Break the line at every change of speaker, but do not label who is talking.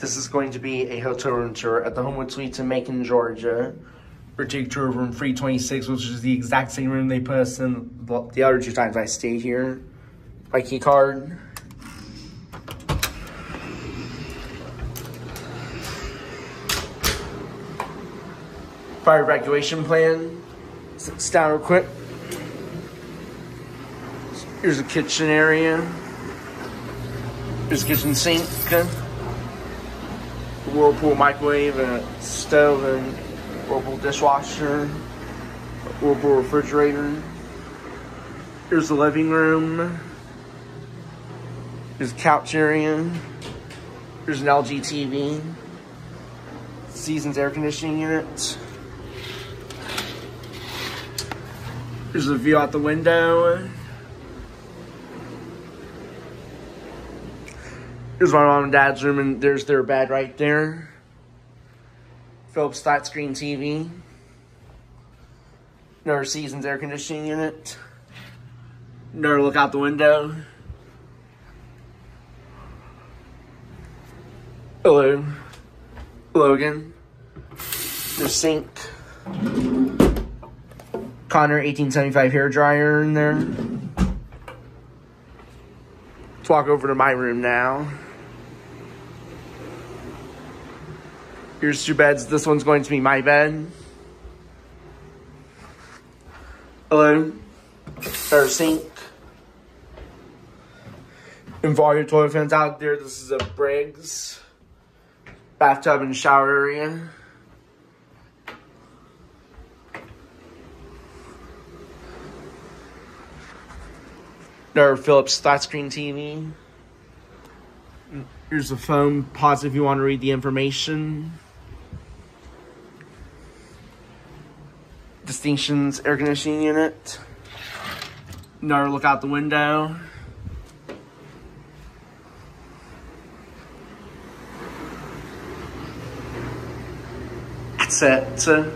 This is going to be a hotel room tour at the Homewood Suites in Macon, Georgia. We're taking tour room 326, which is the exact same room they put us in the other two times I stayed here. My key card. Fire evacuation plan. Sit down real quick. Here's the kitchen area. Here's the kitchen sink. Whirlpool microwave and a stove and Whirlpool dishwasher. Whirlpool refrigerator. Here's the living room. Here's a couch area. Here's an LG TV. Seasons air conditioning unit. Here's a view out the window. Here's my mom and dad's room, and there's their bed right there. Philips flat screen TV. Another Seasons air conditioning unit. Another look out the window. Hello. Logan. The sink. Conair 1875 hair dryer in there. Let's walk over to my room now. Here's two beds. This one's going to be my bed. Hello. Our sink. And for all your toilet fans out there, this is a Briggs bathtub and shower area. Our Philips flat screen TV. Here's a phone. Pause if you want to read the information. Distinctions air conditioning unit. Another look out the window. That's it.